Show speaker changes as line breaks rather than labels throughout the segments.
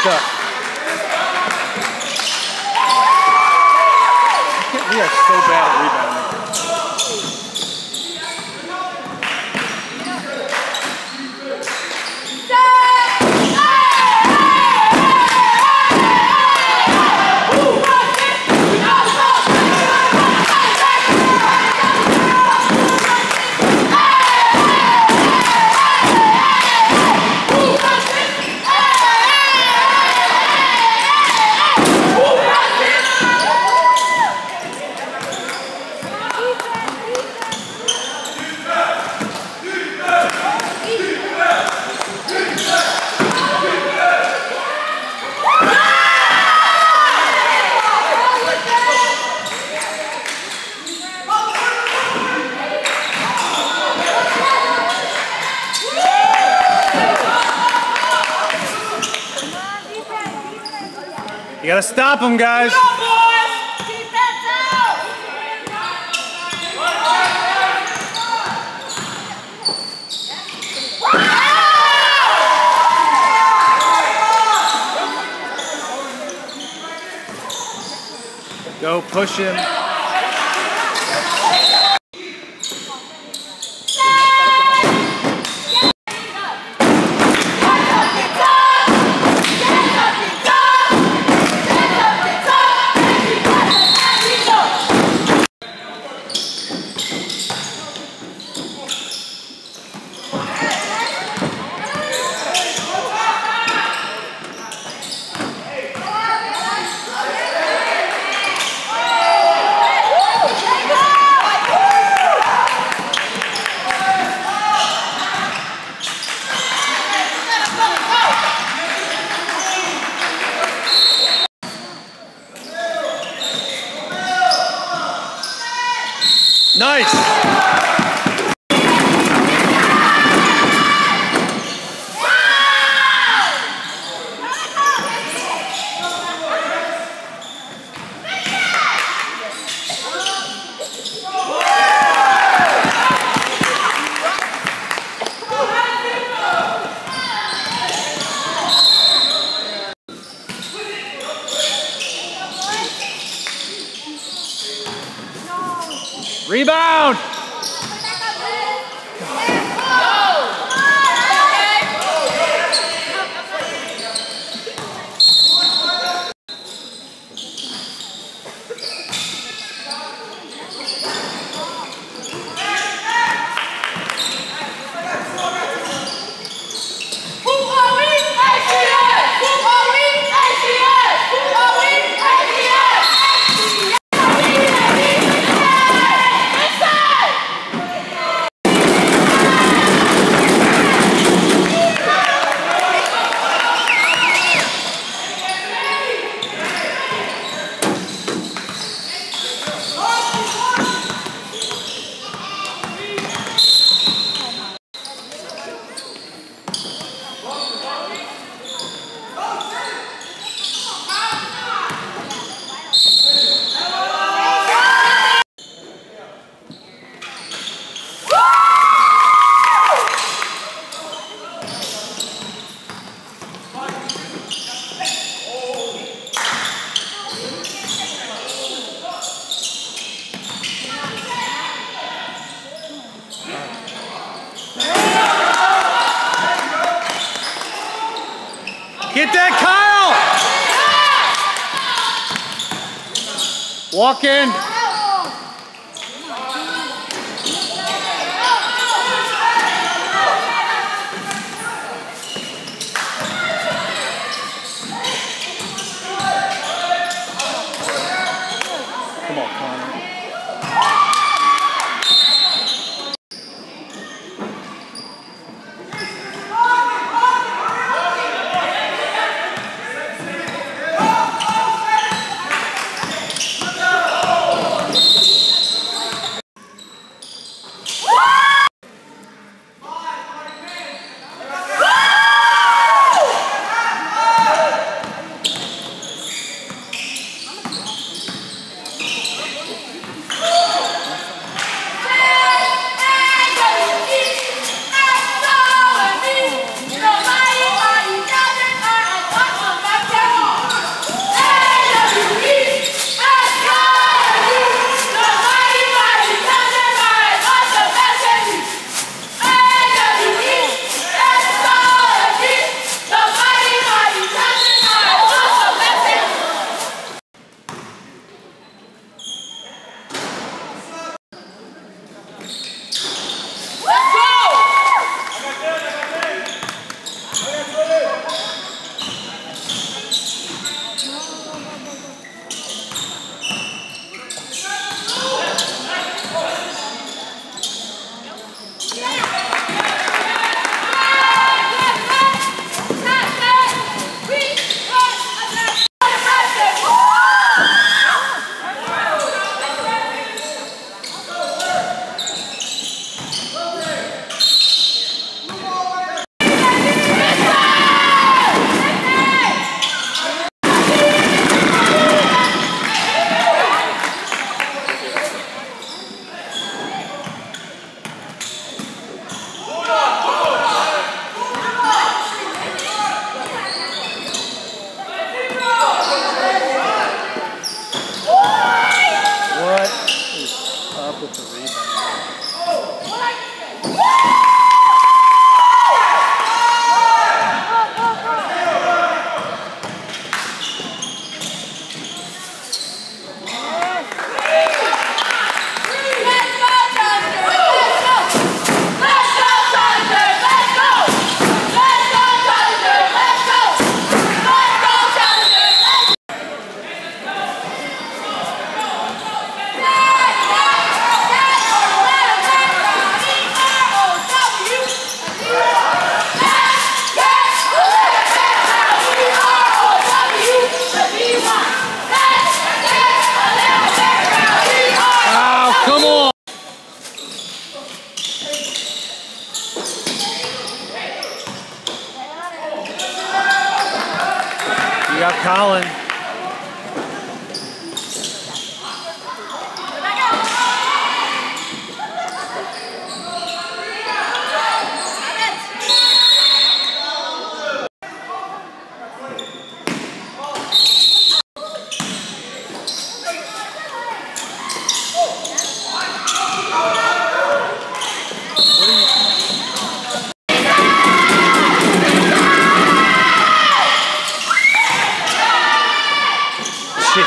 stuck. We are so bad gotta stop them, guys. Go push him. Nice. Rebound. Get that, Kyle! Walk in. Colin. Shit.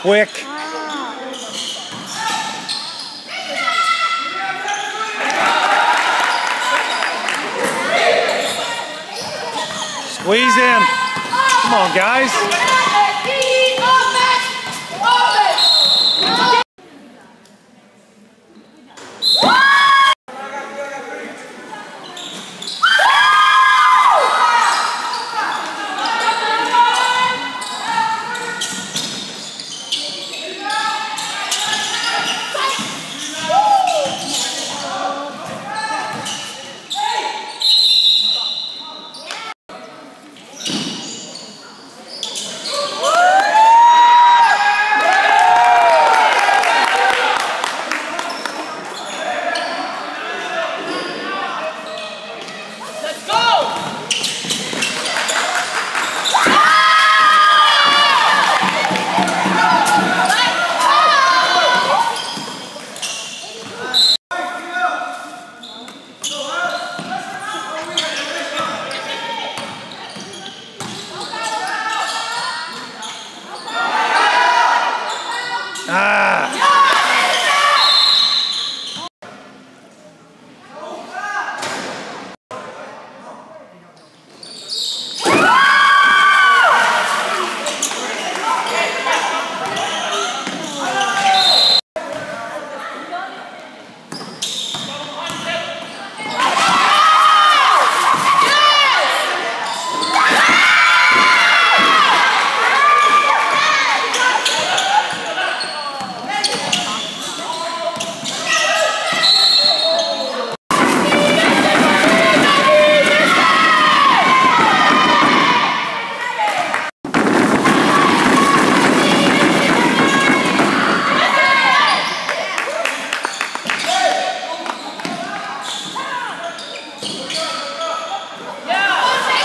Quick. Squeeze him. Come on, guys.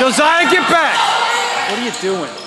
Josiah, get back! What are you doing?